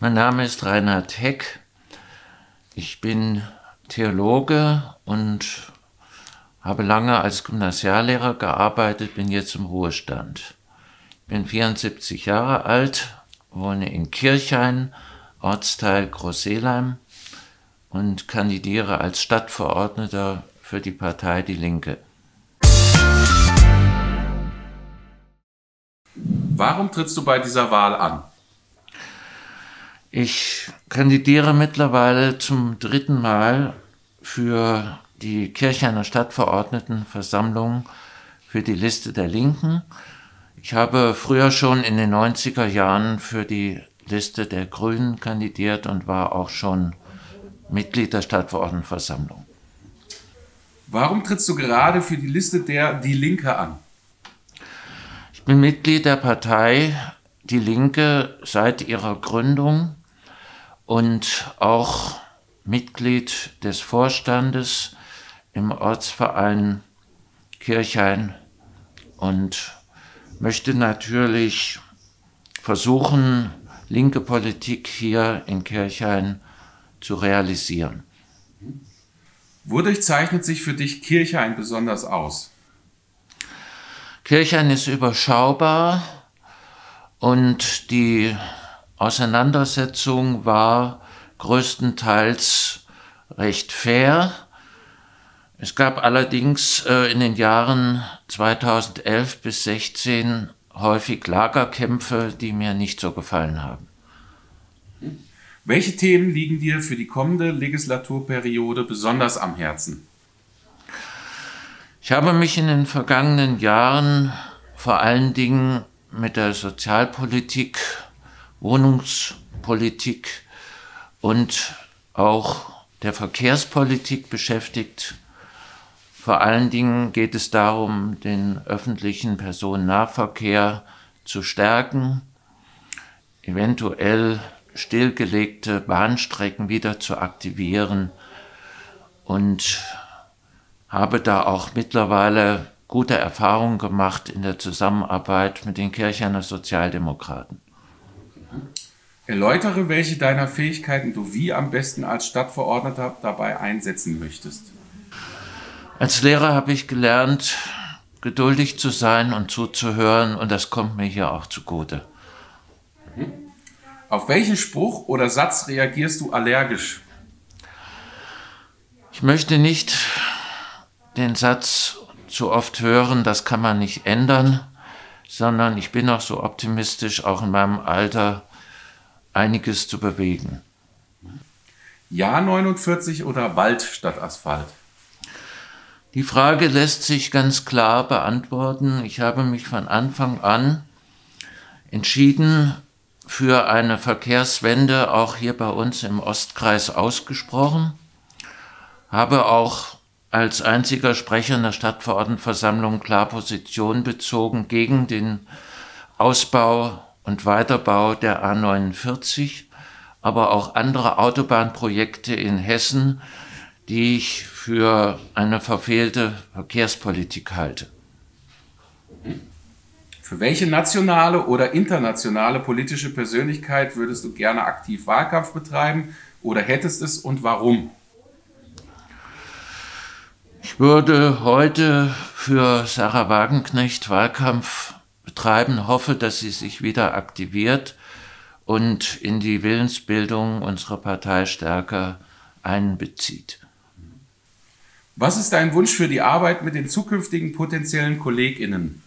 Mein Name ist Reinhard Heck. Ich bin Theologe und habe lange als Gymnasiallehrer gearbeitet, bin jetzt im Ruhestand. Bin 74 Jahre alt, wohne in Kirchhain, Ortsteil Großseelheim und kandidiere als Stadtverordneter für die Partei Die Linke. Warum trittst du bei dieser Wahl an? Ich kandidiere mittlerweile zum dritten Mal für die Kirchhainer Stadtverordnetenversammlung für die Liste der Linken. Ich habe früher schon in den 90er Jahren für die Liste der Grünen kandidiert und war auch schon Mitglied der Stadtverordnetenversammlung. Warum trittst du gerade für die Liste der Die Linke an? Ich bin Mitglied der Partei Die Linke seit ihrer Gründung und auch Mitglied des Vorstandes im Ortsverein Kirchhain und möchte natürlich versuchen, linke Politik hier in Kirchhain zu realisieren. Wodurch zeichnet sich für dich Kirchhain besonders aus? Kirchhain ist überschaubar und die Auseinandersetzung war größtenteils recht fair. Es gab allerdings äh, in den Jahren 2011 bis 2016 häufig Lagerkämpfe, die mir nicht so gefallen haben. Welche Themen liegen dir für die kommende Legislaturperiode besonders am Herzen? Ich habe mich in den vergangenen Jahren vor allen Dingen mit der Sozialpolitik Wohnungspolitik und auch der Verkehrspolitik beschäftigt. Vor allen Dingen geht es darum, den öffentlichen Personennahverkehr zu stärken, eventuell stillgelegte Bahnstrecken wieder zu aktivieren und habe da auch mittlerweile gute Erfahrungen gemacht in der Zusammenarbeit mit den Kirchener Sozialdemokraten. Erläutere, welche deiner Fähigkeiten du wie am besten als Stadtverordneter dabei einsetzen möchtest. Als Lehrer habe ich gelernt, geduldig zu sein und zuzuhören und das kommt mir hier auch zugute. Auf welchen Spruch oder Satz reagierst du allergisch? Ich möchte nicht den Satz zu oft hören, das kann man nicht ändern, sondern ich bin auch so optimistisch, auch in meinem Alter, einiges zu bewegen. Ja 49 oder Wald statt Asphalt? Die Frage lässt sich ganz klar beantworten. Ich habe mich von Anfang an entschieden für eine Verkehrswende auch hier bei uns im Ostkreis ausgesprochen, habe auch als einziger Sprecher in der Stadtverordnetenversammlung klar Position bezogen gegen den Ausbau und Weiterbau der A49, aber auch andere Autobahnprojekte in Hessen, die ich für eine verfehlte Verkehrspolitik halte. Für welche nationale oder internationale politische Persönlichkeit würdest du gerne aktiv Wahlkampf betreiben oder hättest es und warum? Ich würde heute für Sarah Wagenknecht Wahlkampf betreiben, hoffe, dass sie sich wieder aktiviert und in die Willensbildung unserer Partei stärker einbezieht. Was ist dein Wunsch für die Arbeit mit den zukünftigen potenziellen Kolleginnen?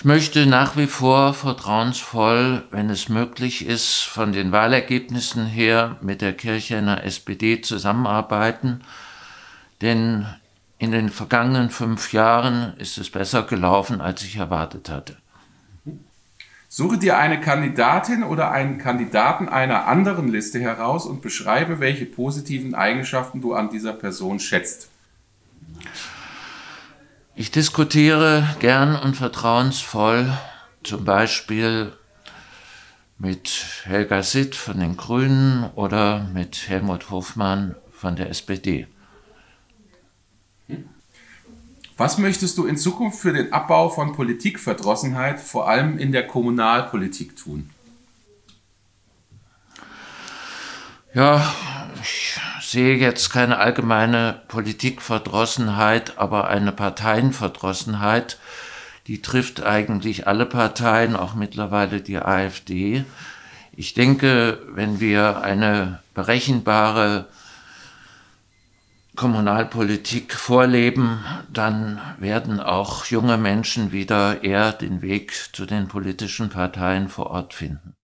Ich möchte nach wie vor vertrauensvoll, wenn es möglich ist, von den Wahlergebnissen her mit der Kirche einer SPD zusammenarbeiten, denn in den vergangenen fünf Jahren ist es besser gelaufen, als ich erwartet hatte. Suche dir eine Kandidatin oder einen Kandidaten einer anderen Liste heraus und beschreibe, welche positiven Eigenschaften du an dieser Person schätzt. Ich diskutiere gern und vertrauensvoll, zum Beispiel mit Helga Sitt von den Grünen oder mit Helmut Hofmann von der SPD. Hm? Was möchtest du in Zukunft für den Abbau von Politikverdrossenheit, vor allem in der Kommunalpolitik, tun? Ja, ich sehe jetzt keine allgemeine Politikverdrossenheit, aber eine Parteienverdrossenheit. Die trifft eigentlich alle Parteien, auch mittlerweile die AfD. Ich denke, wenn wir eine berechenbare Kommunalpolitik vorleben, dann werden auch junge Menschen wieder eher den Weg zu den politischen Parteien vor Ort finden.